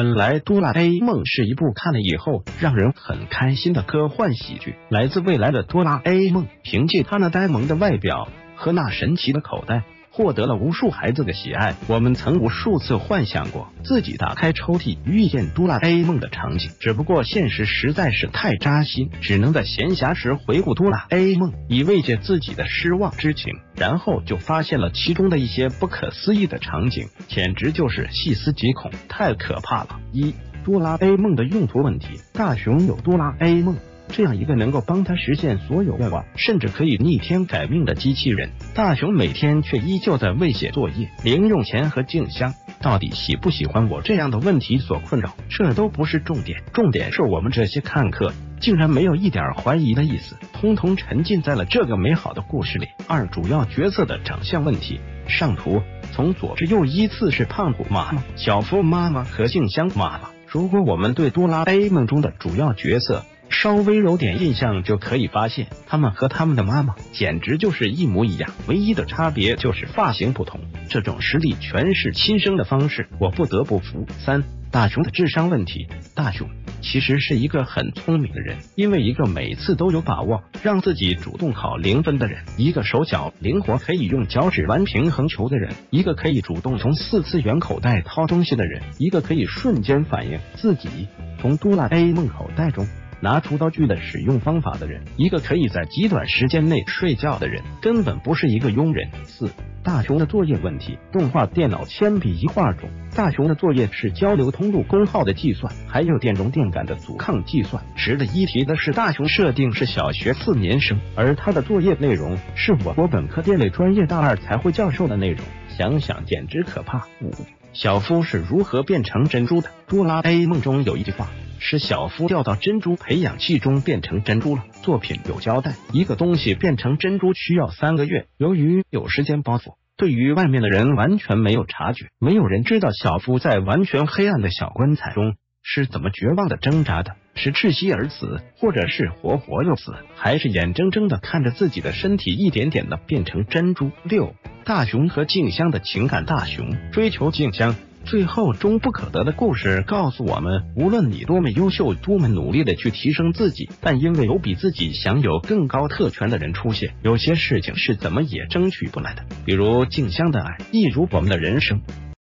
本来，《哆啦 A 梦》是一部看了以后让人很开心的科幻喜剧。来自未来的哆啦 A 梦，凭借它那呆萌的外表和那神奇的口袋。获得了无数孩子的喜爱。我们曾无数次幻想过自己打开抽屉遇见哆啦 A 梦的场景，只不过现实实在是太扎心，只能在闲暇时回顾哆啦 A 梦，以慰藉自己的失望之情。然后就发现了其中的一些不可思议的场景，简直就是细思极恐，太可怕了。一哆啦 A 梦的用途问题，大雄有哆啦 A 梦。这样一个能够帮他实现所有愿望，甚至可以逆天改命的机器人，大雄每天却依旧在为写作业、零用钱和静香到底喜不喜欢我这样的问题所困扰。这都不是重点，重点是我们这些看客竟然没有一点怀疑的意思，通通沉浸在了这个美好的故事里。二主要角色的长相问题，上图从左至右依次是胖虎妈妈、小夫妈妈和静香妈妈。如果我们对哆啦 A 梦中的主要角色，稍微有点印象就可以发现，他们和他们的妈妈简直就是一模一样，唯一的差别就是发型不同。这种实力全是亲生的方式，我不得不服。三大雄的智商问题，大雄其实是一个很聪明的人，因为一个每次都有把握让自己主动考零分的人，一个手脚灵活可以用脚趾玩平衡球的人，一个可以主动从四次元口袋掏东西的人，一个可以瞬间反应自己从哆啦 A 梦口袋中。拿出刀具的使用方法的人，一个可以在极短时间内睡觉的人，根本不是一个庸人。四大雄的作业问题，动画电脑铅笔一画中，大雄的作业是交流通路功耗的计算，还有电容电感的阻抗计算。值得一提的是，大雄设定是小学四年生，而他的作业内容是我国本科电类专业大二才会教授的内容，想想简直可怕。五小夫是如何变成珍珠的？哆啦 A 梦中有一句话。是小夫掉到珍珠培养器中变成珍珠了。作品有交代，一个东西变成珍珠需要三个月。由于有时间包袱，对于外面的人完全没有察觉，没有人知道小夫在完全黑暗的小棺材中是怎么绝望的挣扎的，是窒息而死，或者是活活又死，还是眼睁睁的看着自己的身体一点点的变成珍珠。六大雄和静香的情感，大雄追求静香。最后，终不可得的故事告诉我们：无论你多么优秀，多么努力的去提升自己，但因为有比自己享有更高特权的人出现，有些事情是怎么也争取不来的。比如静香的爱，亦如我们的人生。